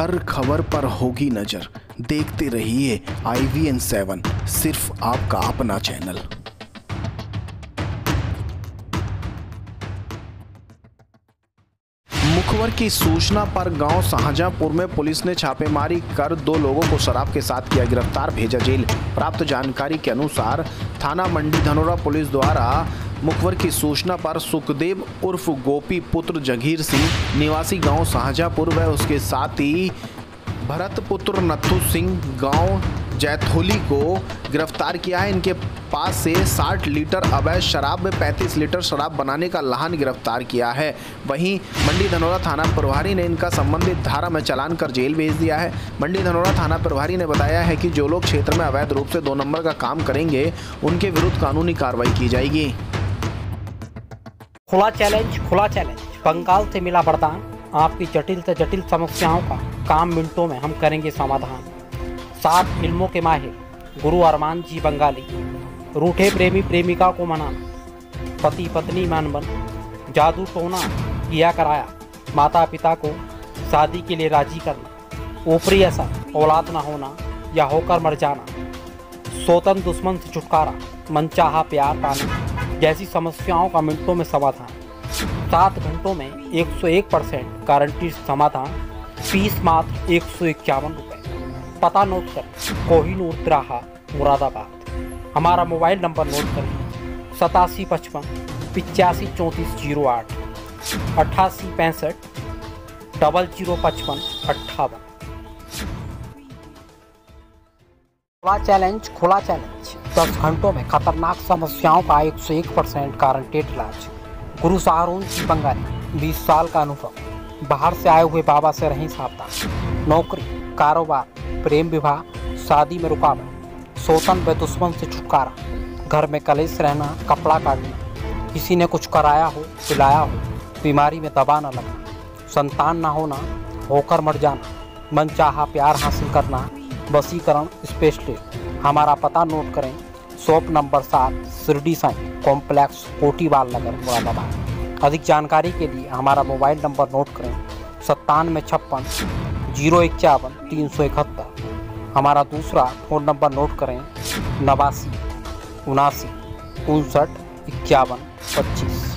हर खबर पर होगी नज़र। देखते रहिए आई वी एन सेवन, सिर्फ़ आपका अपना चैनल। मुखबर की सूचना पर गाँव शाहजहांपुर में पुलिस ने छापेमारी कर दो लोगों को शराब के साथ किया गिरफ़्तार, भेजा जेल। प्राप्त जानकारी के अनुसार थाना मंडी धनोरा पुलिस द्वारा मुखबर की सूचना पर सुखदेव उर्फ़ गोपी पुत्र जगीर सिंह, निवासी गाँव शाहजहांपुर व उसके साथ भरत पुत्र नथु सिंह गाँव जैथोली को गिरफ़्तार किया है। इनके पास से 60 लीटर अवैध शराब में 35 लीटर शराब बनाने का लाहन गिरफ़्तार किया है। वहीं मंडी धनौरा थाना प्रभारी ने इनका संबंधित धारा में चलान कर जेल भेज दिया है। मंडी धनौरा थाना प्रभारी ने बताया है कि जो लोग क्षेत्र में अवैध रूप से दो नंबर का काम करेंगे, उनके विरुद्ध कानूनी कार्रवाई की जाएगी। खुला चैलेंज खुला चैलेंज बंगाल से मिला वरदान, आपकी जटिल से जटिल समस्याओं का काम मिनटों में हम करेंगे समाधान. सात इल्मों के माहिर, गुरु अरमान जी बंगाली. रूठे प्रेमी प्रेमिका को मनाना पति पत्नी मान बन जादू टोना किया कराया माता पिता को शादी के लिए राज़ी करना, ऊपरी असर औलाद ना होना या होकर मर जाना स्वतंत्र दुश्मन से छुटकारा, मनचाहा प्यार पाना. जैसी समस्याओं का मिनटों में समाधान, सात घंटों में 101 परसेंट गारंटी समाधान, फ़ीस मात्र एक सौ इक्यावन रुपये पता नोट कर, कोहिनूर तिराहा, मुरादाबाद। हमारा मोबाइल नंबर नोट करें सतासी पचपन, पिचासी चौंतीस ज़ीरो आठ अट्ठासी पैंसठ, डबल ज़ीरो पचपन अट्ठावन। खुला चैलेंज खुला चैलेंज दस घंटों में खतरनाक समस्याओं का एक सौ एक परसेंट कारण टेट इलाज। गुरु सहारून जी बंगाली बीस साल का अनुभव। बाहर से आए हुए बाबा से रही सावधान। नौकरी, कारोबार, प्रेम विवाह, शादी में रुकावट शोषण व दुश्मन से छुटकारा, घर में कलेश रहना, कपड़ा काटना। किसी ने कुछ कराया हो, पिलाया हो, बीमारी में दबा न लगना। संतान न होना, होकर मर जाना। मनचाहा प्यार हासिल करना, वसीकरण, स्पेशलिस्ट। हमारा पता नोट करें। शॉप नंबर सात, शिरडी साई, कॉम्प्लेक्स, कोटीवाल नगर, मुरादाबाद। अधिक जानकारी के लिए हमारा मोबाइल नंबर नोट करें। सत्तानवे छप्पन, ज़ीरो इक्यावन तीन सौ इकहत्तर। हमारा दूसरा फ़ोन नंबर नोट करें, नवासी, उनासी, उनसठ, इक्यावन, पच्चीस।